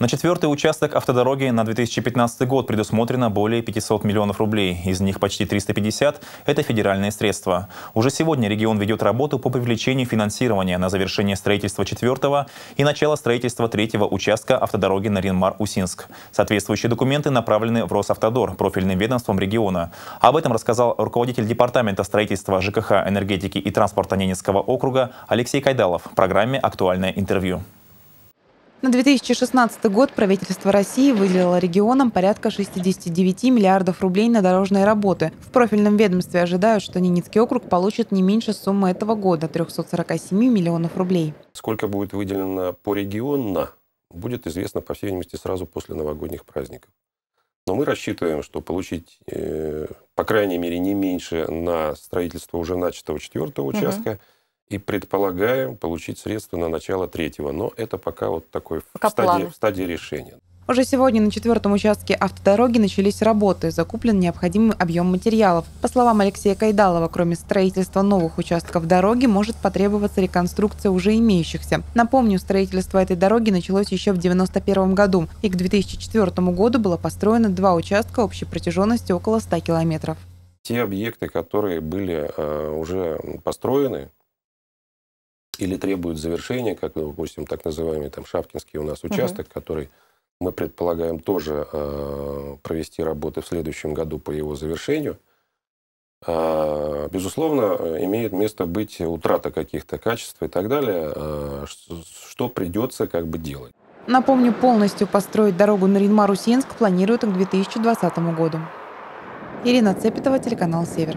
На четвертый участок автодороги на 2015 год предусмотрено более 500 миллионов рублей. Из них почти 350 – это федеральные средства. Уже сегодня регион ведет работу по привлечению финансирования на завершение строительства четвертого и начало строительства третьего участка автодороги Наринмар-Усинск. Соответствующие документы направлены в Росавтодор, профильным ведомством региона. Об этом рассказал руководитель департамента строительства ЖКХ, энергетики и транспорта Ненецкого округа Алексей Кайдалов в программе «Актуальное интервью». На 2016 год правительство России выделило регионам порядка 69 миллиардов рублей на дорожные работы. В профильном ведомстве ожидают, что Ненецкий округ получит не меньше суммы этого года – 347 миллионов рублей. Сколько будет выделено по регионно, будет известно, по всей видимости, сразу после новогодних праздников. Но мы рассчитываем, что получить, э, по крайней мере, не меньше на строительство уже начатого четвертого участка угу и предполагаем получить средства на начало третьего. Но это пока вот такой пока в, стадии, в стадии решения. Уже сегодня на четвертом участке автодороги начались работы, закуплен необходимый объем материалов. По словам Алексея Кайдалова, кроме строительства новых участков дороги, может потребоваться реконструкция уже имеющихся. Напомню, строительство этой дороги началось еще в 1991 году, и к 2004 году было построено два участка общей протяженностью около 100 километров. Те объекты, которые были э, уже построены, или требуют завершения, как, ну, допустим, так называемый там Шапкинский у нас участок, угу. который мы предполагаем тоже э, провести работы в следующем году по его завершению. Э, безусловно, имеет место быть утрата каких-то качеств и так далее, э, что придется как бы делать. Напомню, полностью построить дорогу на Ринмар-Усинск планируют к 2020 году. Ирина Цепетова, телеканал «Север».